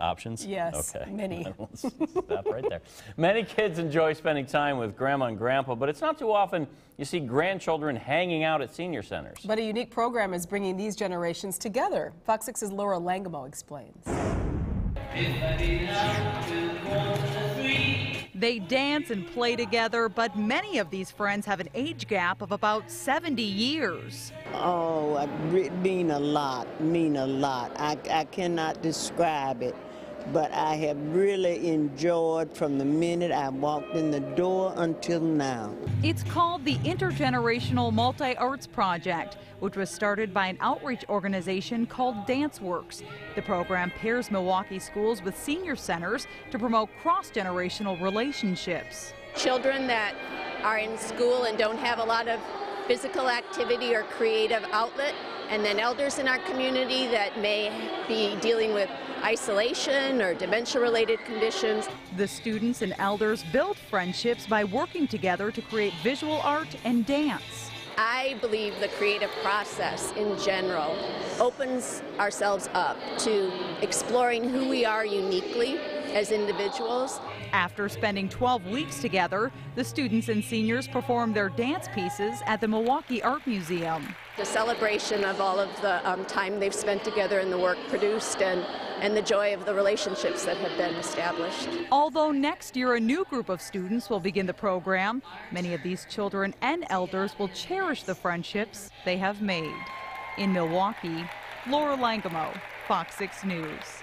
options? Yes, Okay. many. Stop right there. Many kids enjoy spending time with grandma and grandpa, but it's not too often you see grandchildren hanging out at senior centers. But a unique program is bringing these generations together. Fox 6's Laura Langamo explains. They dance and play together, but many of these friends have an age gap of about 70 years. Oh, it mean a lot, mean a lot. I, I cannot describe it, but I have really enjoyed from the minute I walked in the door until now. It's called the Intergenerational Multi Arts Project, which was started by an outreach organization called DanceWorks. The program pairs Milwaukee schools with senior centers to promote cross generational relationships. children that are in school and don't have a lot of physical activity or creative outlet, and then elders in our community that may be dealing with isolation or dementia related conditions. The students and elders build friendships by working together to create visual art and dance. I believe the creative process in general opens ourselves up to exploring who we are uniquely as individuals After spending 12 weeks together, the students and seniors performed their dance pieces at the Milwaukee Art Museum. the celebration of all of the um, time they've spent together and the work produced and, and the joy of the relationships that have been established. Although next year a new group of students will begin the program, many of these children and elders will cherish the friendships they have made. In Milwaukee, Laura Langamo, Fox 6 News.